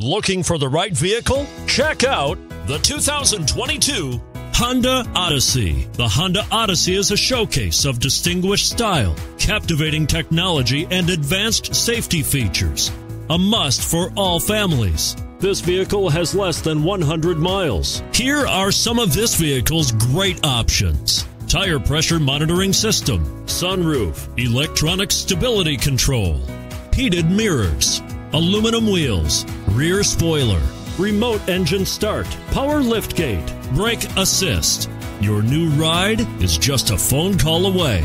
Looking for the right vehicle? Check out the 2022 Honda Odyssey. The Honda Odyssey is a showcase of distinguished style, captivating technology, and advanced safety features. A must for all families. This vehicle has less than 100 miles. Here are some of this vehicle's great options tire pressure monitoring system, sunroof, electronic stability control, heated mirrors aluminum wheels, rear spoiler, remote engine start, power liftgate, brake assist. Your new ride is just a phone call away.